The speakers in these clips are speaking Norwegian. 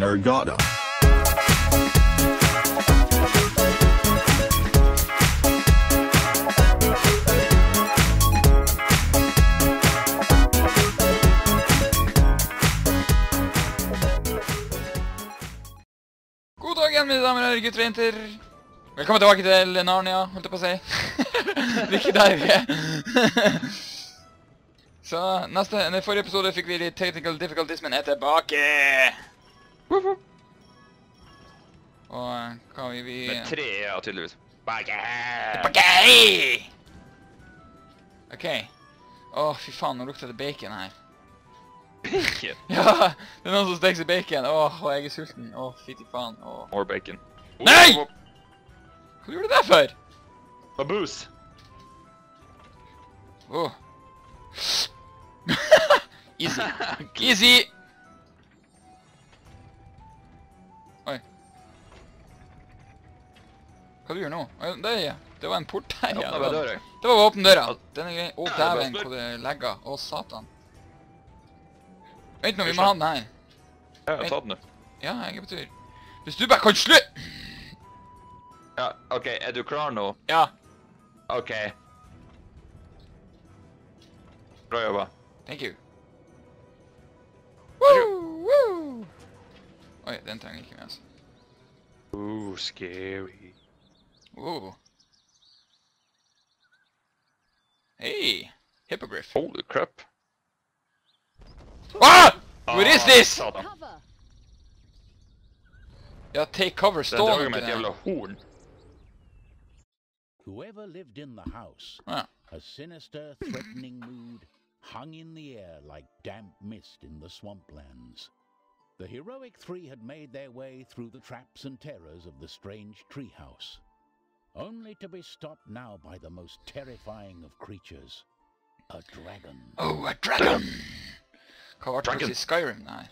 Nergata. God dag igjen, mine damer og herrer, gutter og jenter. Velkommen tilbake til Narnia, holdt jeg på å si. er der vi er. Så neste, i forrige episode fikk vi litt technical difficulties, men er tilbake. Og eh, hva vil vi... Med tre er tydeligvis. Bagge! Tilbake! Ok. Åh, fy faen, nå lukter det bacon her. Bacon. Ja, det er noen som steker bacon. Åh, og jeg er sulten. Åh, fytti faen. Åh. More bacon. Nei! Oh, Hva gjorde du det for? Baboos. Åh. Easy. Easy! Hva du gjør nå? Oi, Det, det var en port Jeg ja. Det var, døra. det var åpne døra. Den er grei. Å, dæven, hvor det legger. Å, satan. Vent nå, vi må ha den her. Ja, jeg har tatt den nå. Ja, jeg er på tur. Hvis du bare kan slutte! Ja, OK, er du klar nå? Ja. OK. Bra jobba. Thank you. Woo! Woo! Oi, den trenger ikke med, altså. Ooh, scary. Whoa. Hey, hippogriff. Holy crap. Ah! What is Ah, this? Satan. Cover! Ja, take cover, Den stå drager nå med til et horn. Whoever lived in the house, Ja. a sinister, threatening mood hung in the air like damp mist in the swamplands. The heroic three had made their way through the traps and terrors of the strange treehouse, only to be stopped now by the most terrifying of creatures a dragon. Oh, a dragon! Hva var det Dragon. i Skyrim? Nei.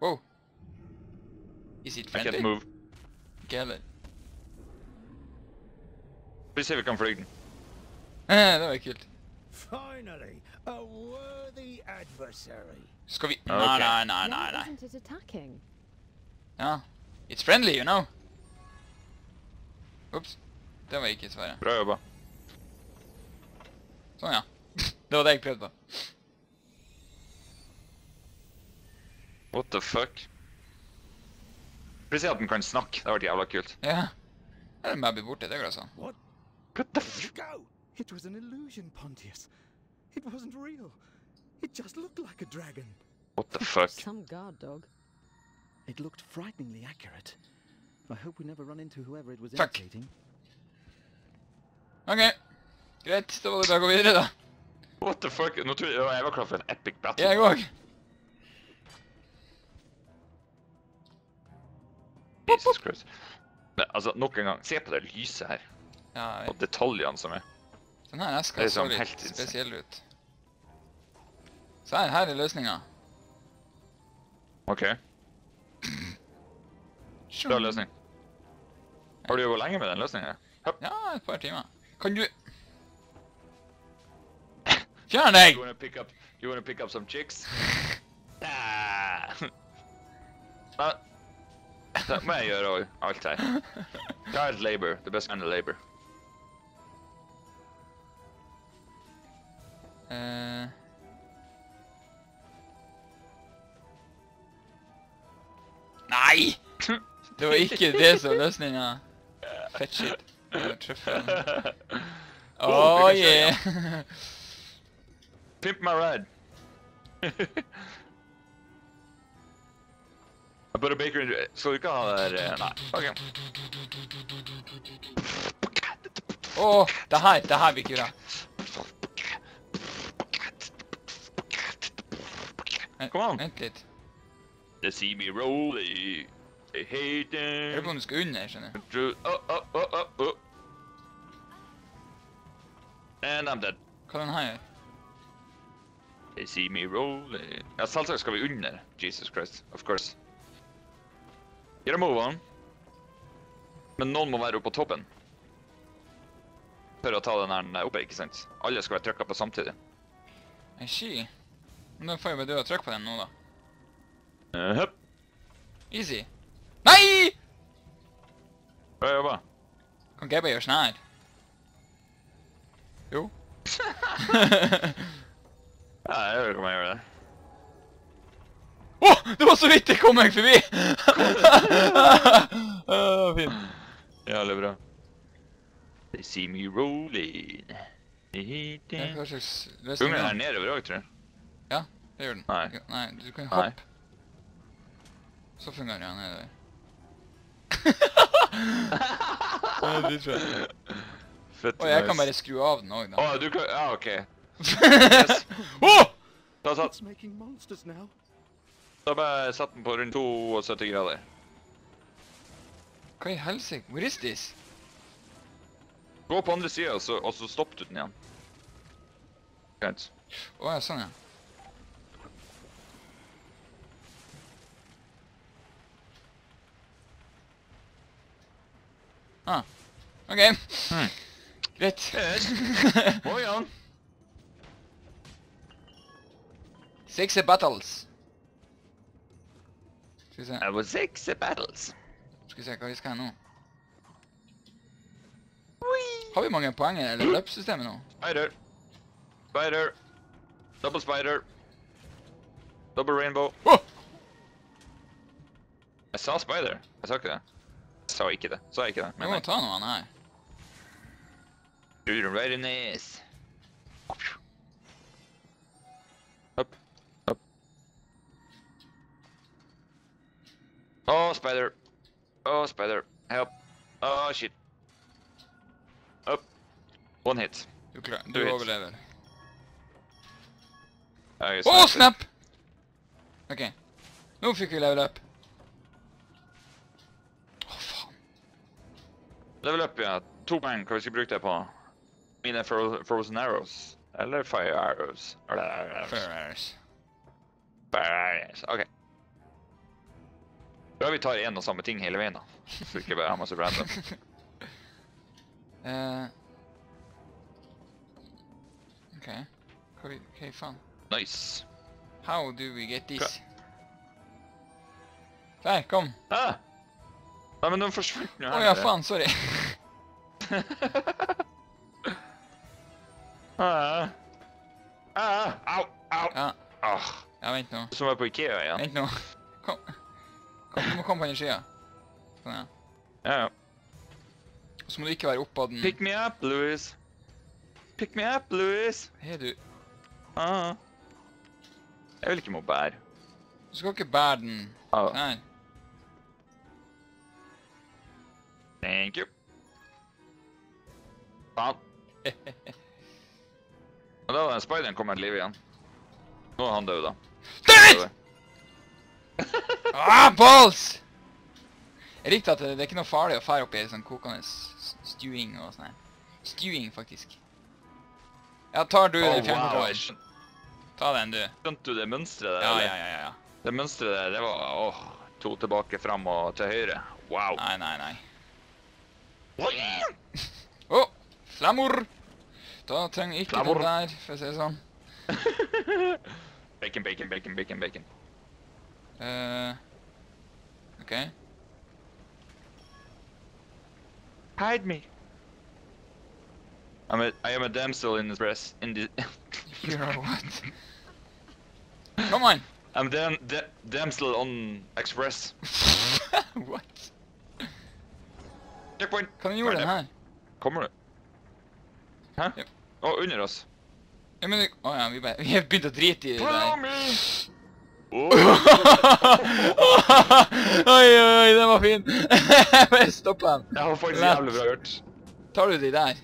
Wow. Is it I friendly? can't move. Ikke heller. Vi ser vi kan fly den. Eh, det var kult. Finally, a worthy adversary. Skal vi... Ja, Nei, ok. nei, nei, nei, Why nei. isn't it attacking? Ja. It's friendly, you know. Ups. Det var ikke svaret. Bra jobba. Sånn, ja. Det var det jeg prøvde på. What the fuck? Får si at den kan snakke. Det har vært jævla kult. Ja. Her er den bare borte, det går altså. What? What the Where'd f... go? It was an illusion, Pontius. It wasn't real. It just looked like a dragon. What the fuck? Some guard dog. It looked frighteningly accurate. I hope we never run into whoever it was Fuck. imitating. Ok. Greit, da må vi bare gå videre, da. What the fuck? Nå tror jeg jeg var klar for en epic battle. Jeg òg. Jesus Christ. Men, altså, nok en gang, se på det lyset her. Ja, jeg Og detaljene som er. den her eska så sånn litt helt spesiell ut. Så her, her er løsninga. OK, bra løsning. Har du jobba lenge med den løsninga? Ja, et par timer. Kan du Fjern deg! You wanna pick up, you wanna pick up some chicks? Ah. Det må jeg gjøre også, alt her. Child labor, the best kind of labor. Uh. Nei! Det var ikke det som var løsninga. Fett shit. Det var trøffel. Oh, Oh vi kan kjøre, yeah! Pimp my ride. Jeg bare baker Skal du ikke ha det der eh, Nei. OK. Å, det her, det her blir ikke bra. Vent- Kom an. Vent litt. They see me roll, Jeg lurer på om du skal under, skjønner du. Oh, oh, oh, oh, oh. And I'm dead. Hva den her? They see me rolling. Ja, selvsagt skal vi under. Jesus Christ. Of course. Get a move on. Men noen må være oppe på toppen. For å ta den her oppe, ikke sant? Alle skal være trykket på samtidig. I see. Men da får jeg bare dø og trykke på den nå, da. Uh. Easy. Nei! Bra jobba. Kan ikke jeg bare gjøre sånn her? Jo. Ja, jeg ikke om jeg gjør det. Åh! det var så vidt jeg kom meg forbi! Ah, fint. Jævlig bra. They see me rolling. Ja, Hva slags Ungen er nedover også, tror jeg. Det gjør den. Nei. Nei, du kan jo hoppe. Så fungerer den nedover. Det er jeg. Fett Og jeg kan bare skru av den òg, Å, da. du kan Ja, OK. Yes. Åh! Da, satt, da bare satt den på rundt 72 grader. Hva i helsike? Hvor is this? Gå på andre sida, og så, så stopp du den igjen. Greit. Å ja, sånn ja. Ah. OK. Hmm. Greit. Må igjen. Six battles. Skal vi se. I was six battles. Skal vi se hva vi skal nå. Har vi mange poeng i løpssystemet nå? Spider. Spider. Double spider. Double rainbow. Oh! Jeg sa spider. Jeg sa ikke det. Sa ikke det. Sa jeg ikke det. Vi må ta noen her. Shoot him right in the ass. Up. Up. Oh, spider. Oh, spider. Help. Oh, shit. Up. One hit. Du, klar, du vet. overlever. Er snap! OK. Nå fikk vi level up. Level up, ja. To poeng. Hva vi skal bruke det på? Mine fro frozen arrows. Eller fire arrows. Eller Fire arrows. Fire arrows. OK. Bra vi tar én og samme ting hele veien, da. Så ikke bare har masse random. Eh. OK. Hva. OK, faen. Nice. How do we get this? Der, kom. Ah! Nei, men den forsvant her. Å ja, faen, sorry. Ah. Ah. Au! Au! Ja, Ah. ja, vent nå. Som er på Ikea igjen. Vent nå. Kom. kom. Du må komme på den sida. Sånn, ja. Ja, ja. Så må du ikke være oppå den. Pick me up, Louis. Pick me up, Louis. Er du Ah. Jeg vil ikke må bære. Du skal ikke bære den Ah. Nei. Thank you. Faen. Og da den spideren kommer til live igjen. Nå er han død, da. Død! Ah, balls! Jeg likte at det, det er ikke noe farlig å fære opp i sånn kokende stewing og sånn her. Stewing, faktisk. Ja, tar du oh, den wow, fjernkontrollen? skjøn- Ta den, du. skjønte du det mønsteret der? Ja, ja, ja, ja. Det mønsteret der, det var åh, to tilbake, fram og til høyre. Wow. Nei, nei, nei. Oi! Å, flammor! Da trenger jeg ikke Flammor. den der, for å si det sånn. Bacon, bacon, bacon, bacon, bacon. Eh, OK. Hide me. I'm a, I am a damsel in distress. In the, You're a what? Come on! I'm dam, da, damsel on express. what? Checkpoint. Kan du gjøre den her? Kommer du? Hæ? Ja. Å, under oss. Ja, men Å ja, vi bare Vi har begynt å drite i det Follow der. me! Oh, oi, oi, den var fin! Bare stopp den. jeg har faktisk jævlig bra gjort. Tar du de der?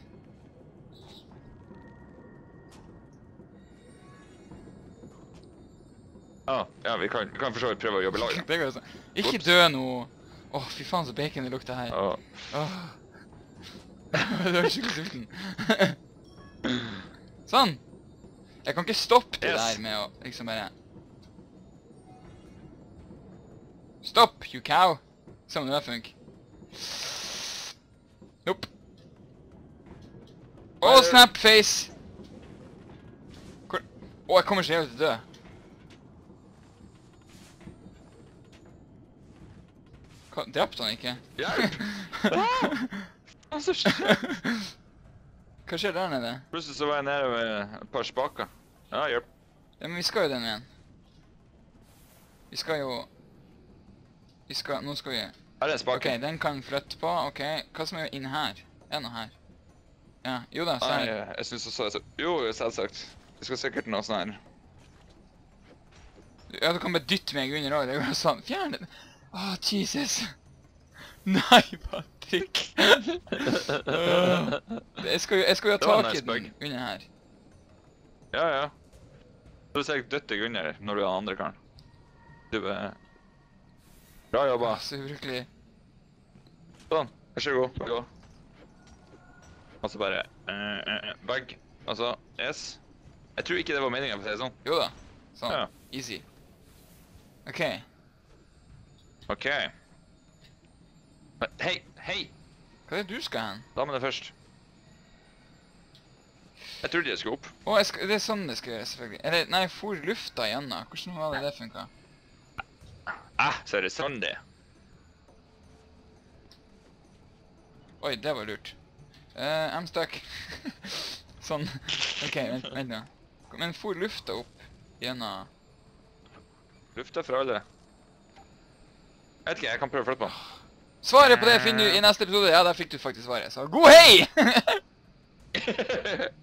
Ah, ja, vi kan, vi kan for så vidt prøve å jobbe i lag. Det går sånn. Ikke dø nå. Åh, fy faen så bacon det lukter her. Åh. du er skikkelig sulten. Sånn. Jeg kan ikke stoppe det Yes. der med å liksom bare... Stopp, you cow. Sånn det funker. Nope. Åh, Bare- snap face! Hvor... Åh, jeg kommer seriøst til å dø. Hva, drepte han ikke? Hjelp! Hva? Hva som skjer? Hva skjer der nede? Plutselig så var jeg nede med et par spaker. Ja, hjelp. Ja, men vi skal jo den igjen. Vi skal jo... Vi skal... Nå skal vi... Her er en spake. Ok, den kan flytte på. Ok, hva som er inn her? Er noe her? Ja, jo da, så Nei, her. jeg synes også så Jo, selvsagt. Vi skal sikkert noe sånn her. Ja, du kan bare dytte meg under året. Sånn. Fjern den. Åh, Jesus. Nei, Patrick. Åh. jeg skal jeg skal jo ha tak i den under her. Ja, ja. Så du jeg dødt deg under når du er den andre karen. Du er Bra jobba. Så ubrukelig. Sånn. Vær så god. Gå. Og så bare uh, uh, Bag. Altså, yes. Jeg tror ikke det var meningen, for å si det sånn. Jo da. Sånn. Ja. Easy. Ok. OK. Hei, hei! Hva er det du skal hen? Damene først. Jeg trodde jeg skulle opp. Å, oh, det er sånn det skal gjøre, selvfølgelig. Eller, nei, for lufta igjennom. Hvordan var det det funka? Ah, så er det sånn det. Oi, det var lurt. Uh, I'm stuck. sånn. Ok, vent, vent nå. Men for lufta opp gjennom Lufta fra alle. Jeg vet ikke, jeg kan prøve å flytte meg. Svaret på det finner du i neste episode. Ja, der fikk du faktisk svaret. Så god hei!